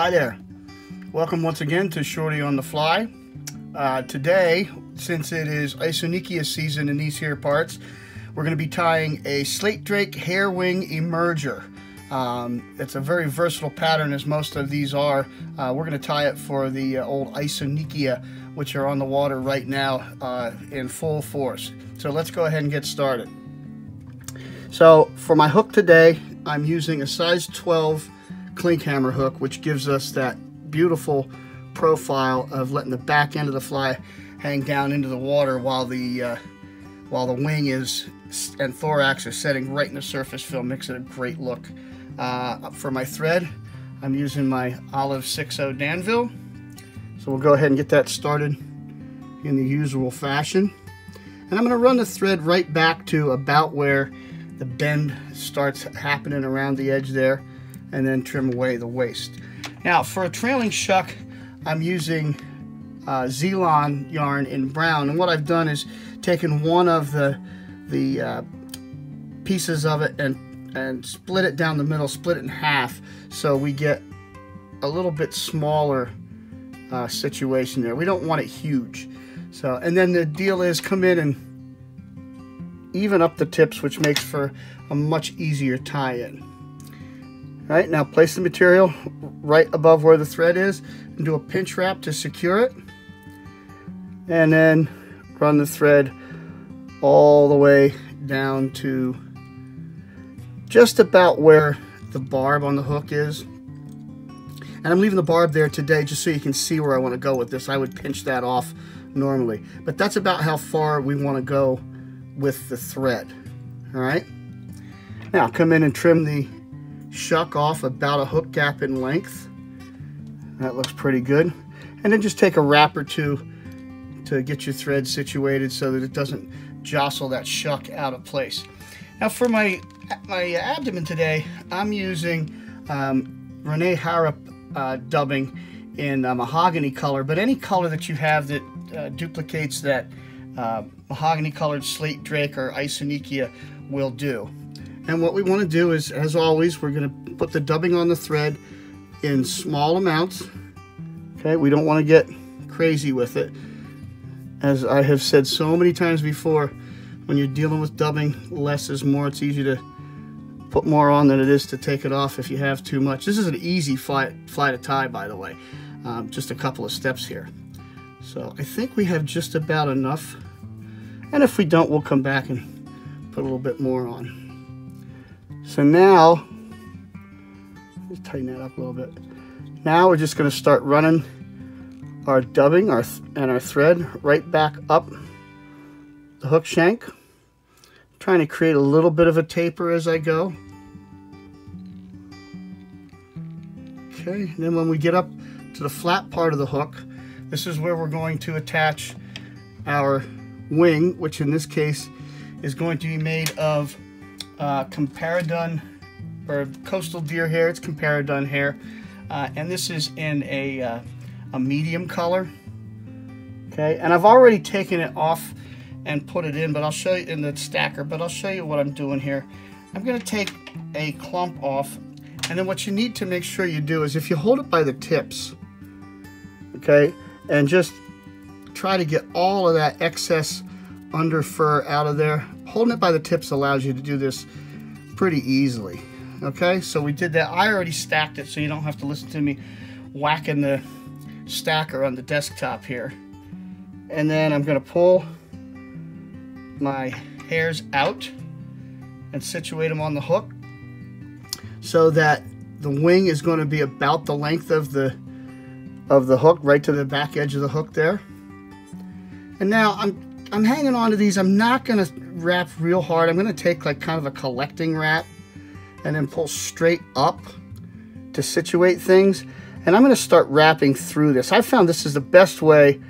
Hi there. Welcome once again to Shorty on the Fly. Uh, today, since it is Isonychia season in these here parts, we're going to be tying a Slate Drake hair wing emerger. Um, it's a very versatile pattern as most of these are. Uh, we're going to tie it for the uh, old Isonychia, which are on the water right now uh, in full force. So let's go ahead and get started. So for my hook today, I'm using a size 12 Klinkhamer hook, which gives us that beautiful profile of letting the back end of the fly hang down into the water while the uh, while the wing is and thorax are setting right in the surface. Film makes it a great look. Uh, for my thread I'm using my olive 6.0 Danville. So we'll go ahead and get that started in the usual fashion. And I'm going to run the thread right back to about where the bend starts happening around the edge there and then trim away the waste. Now for a trailing shuck I'm using uh, Zelon yarn in brown. And what I've done is taken one of the the uh, pieces of it and and split it down the middle split it in half so we get a little bit smaller uh, situation there. We don't want it huge. So and then the deal is come in and even up the tips which makes for a much easier tie-in Right now place the material right above where the thread is and do a pinch wrap to secure it. And then run the thread all the way down to just about where the barb on the hook is. And I'm leaving the barb there today just so you can see where I want to go with this. I would pinch that off normally. But that's about how far we want to go with the thread. All right. Now come in and trim the shuck off about a hook gap in length. That looks pretty good. And then just take a wrap or two to get your thread situated so that it doesn't jostle that shuck out of place. Now for my, my abdomen today, I'm using um, René Harrop uh, dubbing in mahogany color, but any color that you have that uh, duplicates that uh, mahogany colored slate drake or isonychia will do. And what we want to do is, as always, we're going to put the dubbing on the thread in small amounts. Okay, we don't want to get crazy with it. As I have said so many times before, when you're dealing with dubbing, less is more. It's easy to put more on than it is to take it off if you have too much. This is an easy fly, fly to tie, by the way. Um, just a couple of steps here. So I think we have just about enough. And if we don't, we'll come back and put a little bit more on. So now, let's tighten that up a little bit. Now we're just going to start running our dubbing our and our thread right back up the hook shank. trying to create a little bit of a taper as I go. Okay, and then when we get up to the flat part of the hook, this is where we're going to attach our wing, which in this case is going to be made of uh, Comparadun, or coastal deer hair. It's Comparadun hair. Uh, and this is in a, uh, a medium color. Okay, and I've already taken it off and put it in, but I'll show you in the stacker, but I'll show you what I'm doing here. I'm gonna take a clump off, and then what you need to make sure you do is if you hold it by the tips, okay, and just try to get all of that excess under fur out of there, holding it by the tips allows you to do this pretty easily. Okay, so we did that. I already stacked it so you don't have to listen to me whacking the stacker on the desktop here. And then I'm gonna pull my hairs out and situate them on the hook so that the wing is going to be about the length of the of the hook right to the back edge of the hook there and now I'm I'm hanging on to these I'm not gonna wrap real hard. I'm going to take like kind of a collecting wrap and then pull straight up to situate things. And I'm going to start wrapping through this. I found this is the best way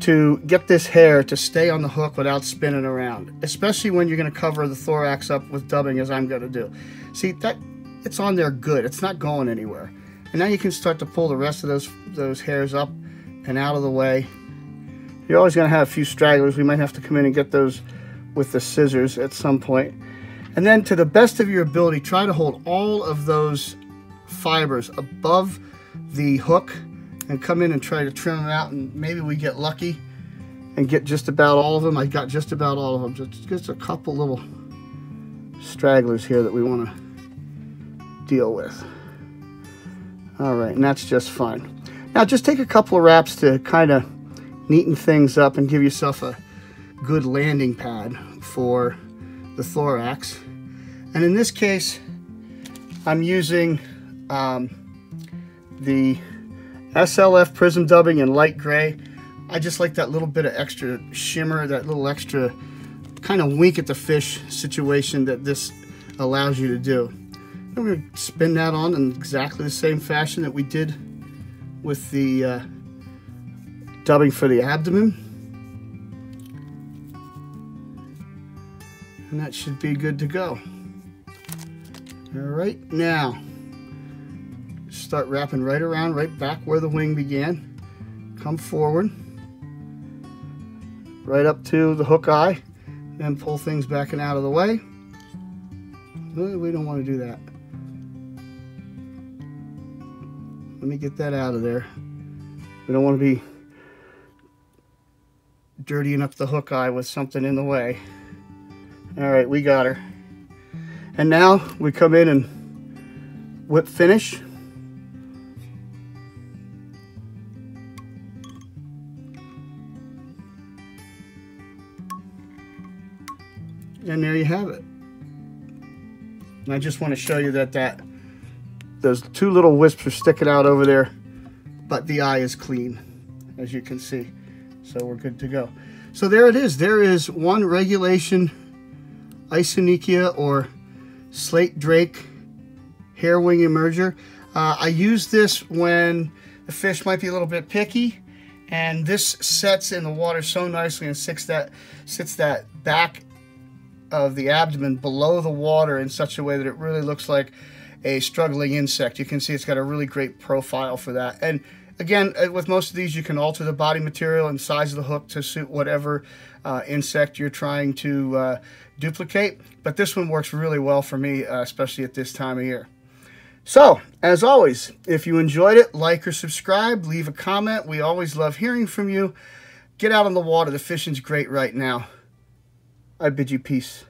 to get this hair to stay on the hook without spinning around, especially when you're going to cover the thorax up with dubbing as I'm going to do. See, that it's on there good. It's not going anywhere. And now you can start to pull the rest of those, those hairs up and out of the way. You're always going to have a few stragglers. We might have to come in and get those with the scissors at some point. And then to the best of your ability, try to hold all of those fibers above the hook and come in and try to trim them out and maybe we get lucky and get just about all of them. I got just about all of them. Just, just a couple little stragglers here that we want to deal with. All right, and that's just fine. Now just take a couple of wraps to kind of neaten things up and give yourself a good landing pad for the thorax. And in this case, I'm using um, the SLF Prism Dubbing in light gray. I just like that little bit of extra shimmer, that little extra kind of wink at the fish situation that this allows you to do. I'm going to spin that on in exactly the same fashion that we did with the uh, dubbing for the abdomen. And that should be good to go. All right, now start wrapping right around, right back where the wing began. Come forward, right up to the hook eye, then pull things back and out of the way. We don't want to do that. Let me get that out of there. We don't want to be dirtying up the hook eye with something in the way. All right, we got her. And now we come in and whip finish. And there you have it. And I just want to show you that that those two little wisps are sticking out over there, but the eye is clean, as you can see. So we're good to go. So there it is. There is one regulation Isonychia or slate drake hair wing emerger. Uh, I use this when the fish might be a little bit picky and this sets in the water so nicely and sits that, sits that back of the abdomen below the water in such a way that it really looks like a struggling insect. You can see it's got a really great profile for that. And again, uh, with most of these, you can alter the body material and size of the hook to suit whatever uh, insect you're trying to uh, duplicate. But this one works really well for me, uh, especially at this time of year. So, as always, if you enjoyed it, like or subscribe, leave a comment. We always love hearing from you. Get out on the water. The fishing's great right now. I bid you peace.